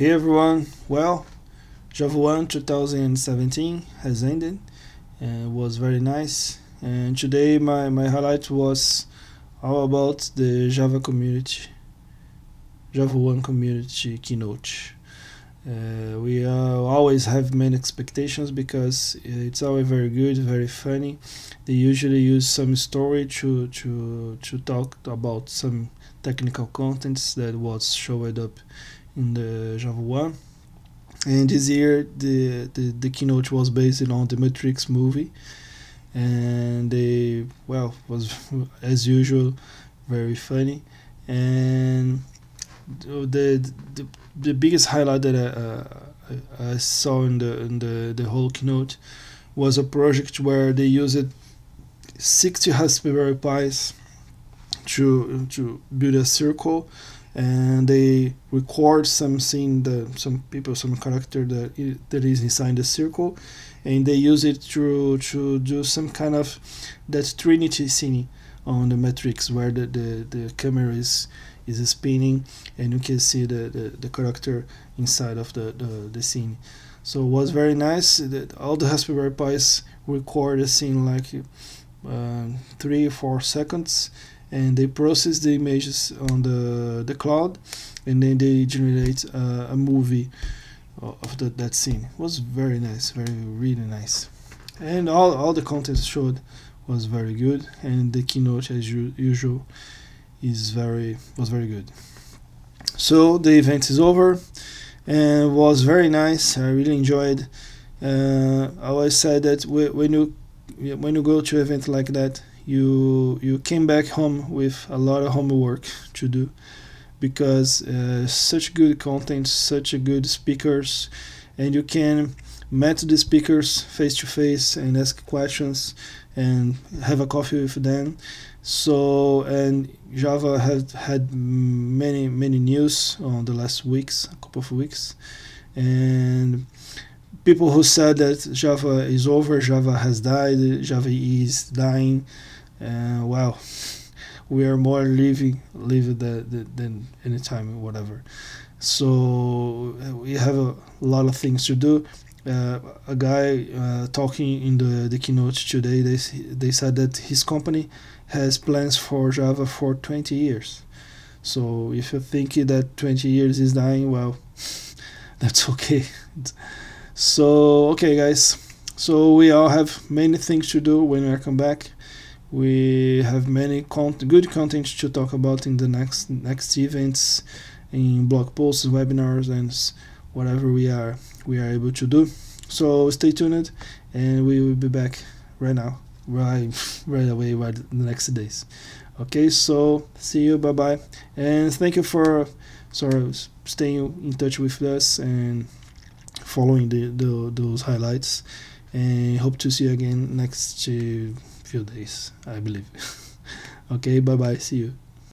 Hey everyone, well, JavaOne 2017 has ended and it was very nice. And today my, my highlight was all about the Java community, JavaOne community keynote. Uh, we uh, always have many expectations because it's always very good, very funny. They usually use some story to to to talk about some technical contents that was showed up in the JavaOne. And this year the, the, the keynote was based on the Matrix movie and they well was as usual very funny and the the, the biggest highlight that I, uh, I saw in the in the the whole keynote was a project where they used 60 Raspberry Pis to to build a circle and they record some scene that some people some character that that is inside the circle and they use it to to do some kind of that trinity scene on the matrix where the the, the camera is is spinning and you can see the, the, the character inside of the, the, the scene. So it was very nice that all the raspberry pis record a scene like uh, three four seconds and they process the images on the the cloud and then they generate uh, a movie of the, that scene. It was very nice very really nice. And all, all the content showed was very good and the keynote as usual is very was very good. So the event is over and was very nice. I really enjoyed uh, i always said that when you when you go to event like that you you came back home with a lot of homework to do because uh, such good content such a good speakers and you can meet the speakers face to face and ask questions and have a coffee with them so and java has had many many news on the last weeks a couple of weeks and people who said that Java is over, Java has died, Java is dying. Uh, well, we are more living living than, than any time, whatever. So uh, we have a lot of things to do. Uh, a guy uh, talking in the, the keynote today, they, they said that his company has plans for Java for 20 years. So if you think that 20 years is dying, well, that's okay. So, okay, guys. So, we all have many things to do when we come back. We have many good content to talk about in the next next events, in blog posts, webinars, and whatever we are we are able to do. So stay tuned, and we will be back right now, right right away, right the next days. Okay, so see you, bye bye, and thank you for sort of staying in touch with us and following the, the those highlights and hope to see you again next uh, few days i believe. Okay bye bye see you